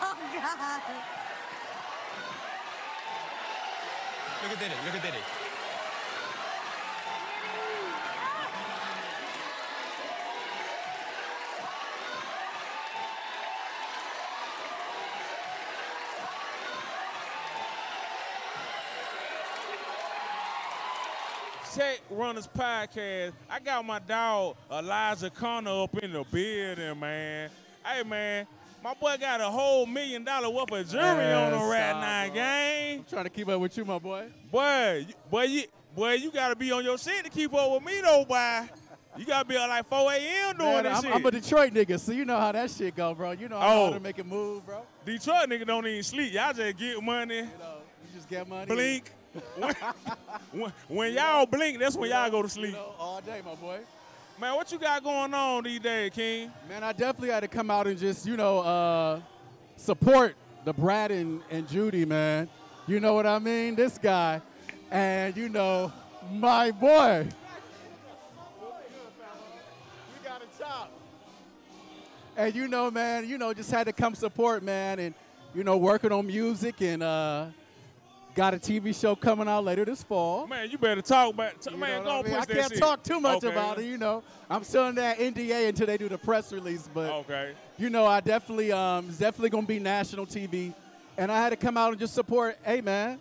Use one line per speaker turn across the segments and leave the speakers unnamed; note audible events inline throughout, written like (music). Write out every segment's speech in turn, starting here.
God.
Look at Diddy. Look at Diddy.
Cheque Runnerz Podcast. I got my dog Elijah Connor up in the building, man. Hey, man, my boy got a whole million dollar worth of jewelry on him right now, gang.
I'm trying to keep up with you, my boy.
Boy, you, boy, you, boy, you gotta be on your shit to keep up with me, though, boy. You gotta be at like 4 a.m. doing
Man,
this
I'm,
shit.
I'm a Detroit nigga, so you know how that shit go, bro. You know how
Oh.
to make it move, bro.
Detroit nigga don't even sleep. Y'all just get money,
You know, you just get money.
blink. (laughs) when, when, y'all blink, that's when y'all go to
You
sleep.
know, all day, my boy.
Man, what you got going on these days, King?
Man, I definitely had to come out and just, you know, uh, support the Brat and, and Judy, man. You know what I mean? This guy. And, you know, my boy. And, you know, man, you know, just had to come support, man. And, you know, working on music and uh, got a TV show coming out later this fall.
Man, you better talk about. T- man, go
I mean?
push
I
that
can't
shit.
talk too much
Okay.
about it, you know. I'm still in that NDA until they do the press release, but
Okay.
you know, I definitely um it's definitely gonna be national TV. And I had to come out and just support, hey man,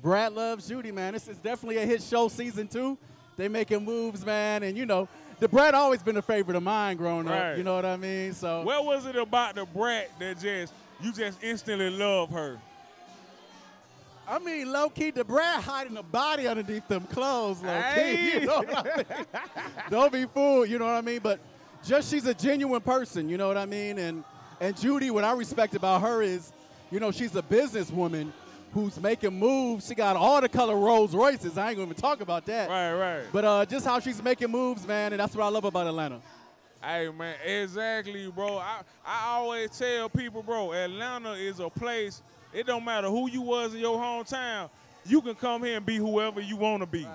Brat loves Judy, man. This is definitely a hit show season two. They making moves, man, and you know, the Brat always been a favorite of mine growing
Right.
up. You know what I mean? So
What was it about the brat that just you just instantly love her?
I mean, low key, the Brat hiding the body underneath them clothes, low key. (laughs) You know what I mean? Don't be fooled, you know what I mean? But just she's a genuine person, you know what I mean? And and Judy, what I respect about her is, you know, she's a businesswoman who's making moves. She got all the color Rolls Royces. I ain't gonna even talk about that.
Right, right.
But uh, just how she's making moves, man, and that's what I love about Atlanta.
Hey man, exactly, bro. I I always tell people, bro, Atlanta is a place. It don't matter who you was in your hometown. You can come here and be whoever you want to be.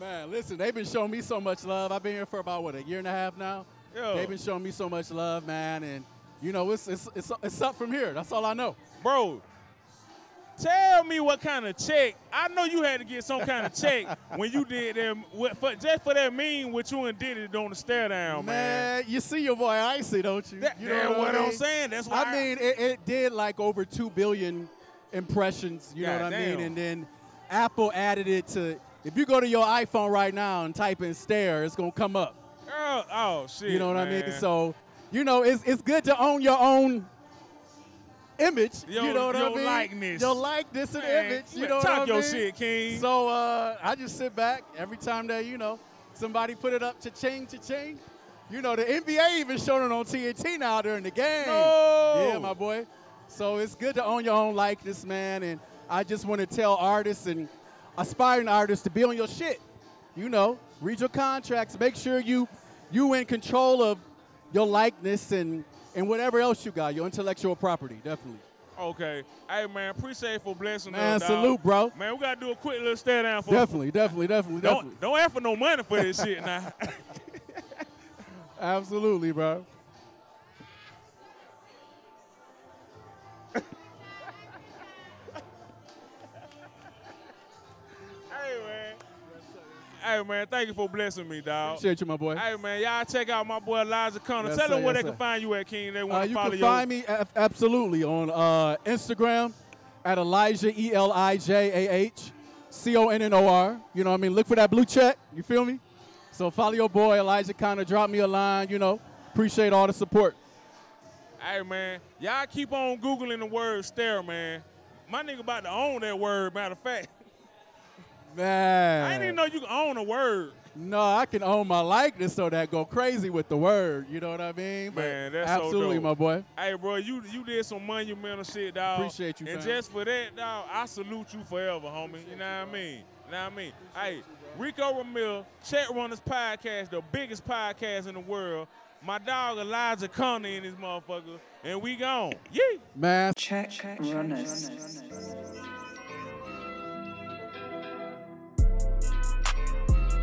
Man, listen, they've been showing me so much love. I've been here for about what a year and a half now.
Yeah.
They've been showing me so much love, man, and you know it's it's it's, it's up from here. That's all I know.
Bro, tell me what kind of check. I know you had to get some kind of check (laughs) when you did them for, just for that mean what you and Diddy on the stare down, man.
Man, you see your boy Icy, don't you?
That,
you
that's
know
what
I
I'm
mean?
saying. That's why
I mean, it, it did like over two billion impressions. You know what I mean? And then Apple added it to. If you go to your iPhone right now and type in "stare," it's gonna come up.
Girl, oh shit.
You know what I mean? So, you know, it's it's good to own your own image.
Your-
you know what I
your
mean?
likeness.
Your likeness and
Man,
image. You know
talk
what I mean?
your shit, King.
So uh, I just sit back every time that you know somebody put it up to ching to ching. You know the NBA even showing it on TNT now during the game.
No.
Yeah, my boy. So it's good to own your own likeness, man. And I just want to tell artists and aspiring artists to be on your shit. You know, read your contracts. Make sure you you in control of your likeness and and whatever else you got, your intellectual property, definitely.
Okay. Hey man, appreciate for blessing
Man,
us. dawg.
salute, bro.
Man, we gotta do a quick little stare down for
Definitely, definitely, definitely, definitely.
Don't don't ask for no money for this shit now. (laughs) (laughs)
Absolutely, bro.
Hey man, thank you for blessing me, dog.
Appreciate you, my boy.
Hey man, y'all check out my boy Elijah Connor.
Yes,
Tell
sir,
them where
yes,
they can
sir.
find you at King. They
Uh,
want to
you
follow
can
you.
find me a- absolutely on uh, Instagram at Elijah E L I J A H C O N N O R. You know what I mean? Look for that blue check. You feel me? So follow your boy Elijah Connor. Drop me a line. You know, appreciate all the support.
Hey man, y'all keep on googling the word stare, man. My nigga about to own that word. Matter of fact, (laughs)
Man,
I didn't even know you can own a word.
No, I can own my likeness so that go crazy with the word. You know what I mean? But
Man, that's so
absolutely,
dope.
my boy.
Hey, bro, you you did some monumental shit, dog.
Appreciate you,
And
fam.
just for that, dog, I salute you forever, homie. You know what I mean? You know what I mean? Hey, Rico Ramil, Cheque Runnerz Podcast, the biggest podcast in the world. My dog Elijah Connor in this motherfucker, and we gone. Yee!
Man,
Check runners.